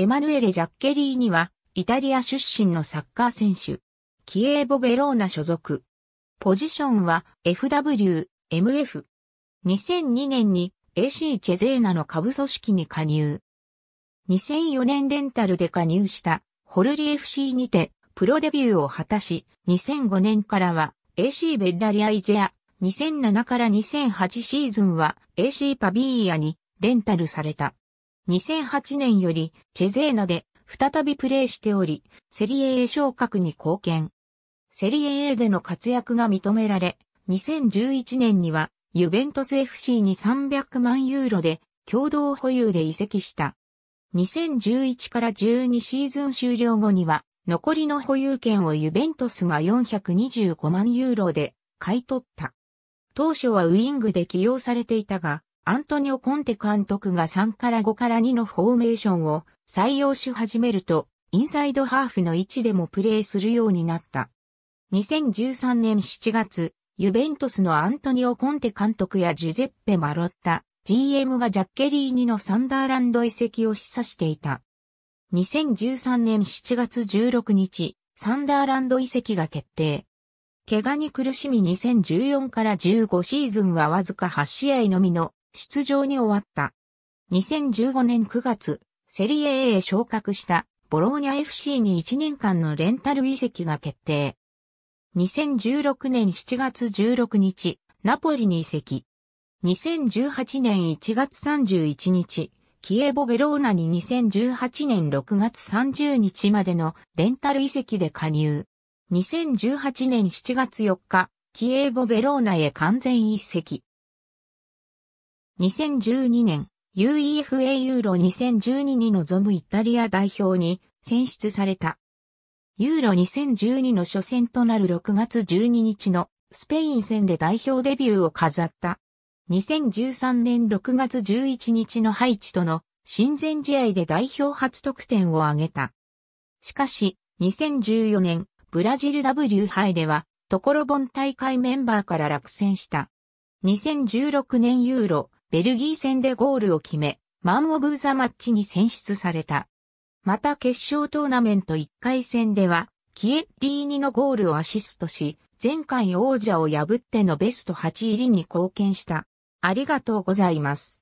エマヌエレ・ジャッケリーニは、イタリア出身のサッカー選手。キエーボ・ベローナ所属。ポジションは FW、MF。2002年に AC チェゼーナの下部組織に加入。2004年レンタルで加入したホルリ FC にてプロデビューを果たし、2005年からは AC ベッラリアイジェア、2007から2008シーズンは AC パビーヤにレンタルされた。2008年よりチェゼーナで再びプレーしており、セリエ A 昇格に貢献。セリエ A での活躍が認められ、2011年にはユベントス FC に300万ユーロで共同保有で移籍した。2011から12シーズン終了後には残りの保有権をユベントスが425万ユーロで買い取った。当初はウィングで起用されていたが、アントニオ・コンテ監督が3から5から2のフォーメーションを採用し始めると、インサイドハーフの位置でもプレーするようになった。2013年7月、ユベントスのアントニオ・コンテ監督やジュゼッペ・マロッタ、GM がジャッケリーニのサンダーランド移籍を示唆していた。2013年7月16日、サンダーランド移籍が決定。怪我に苦しみ2014から15シーズンはわずか8試合のみの出場に終わった。2015年9月、セリエ A へ昇格したボローニャ FC に1年間のレンタル移籍が決定。2016年7月16日、ナポリに移籍。2018年1月31日、キエボ・ベローナに2018年6月30日までのレンタル移籍で加入。2018年7月4日、キエボ・ベローナへ完全移籍。2012年、UEFA ユーロ2012に臨むイタリア代表に選出された。ユーロ2012の初戦となる6月12日のスペイン戦で代表デビューを飾った。2013年6月11日のハイチとの親善試合で代表初得点を挙げた。しかし、2014年、ブラジル W 杯では、トコロボン大会メンバーから落選した。2016年ユーロ、ベルギー戦でゴールを決め、マンオブザマッチに選出された。また決勝トーナメント1回戦では、キエッリーニのゴールをアシストし、前回王者を破ってのベスト8入りに貢献した。ありがとうございます。